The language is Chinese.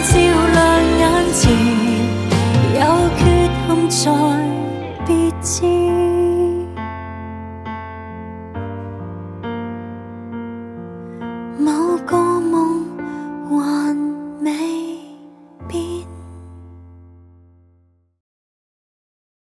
照亮眼前，有缺陷在别致。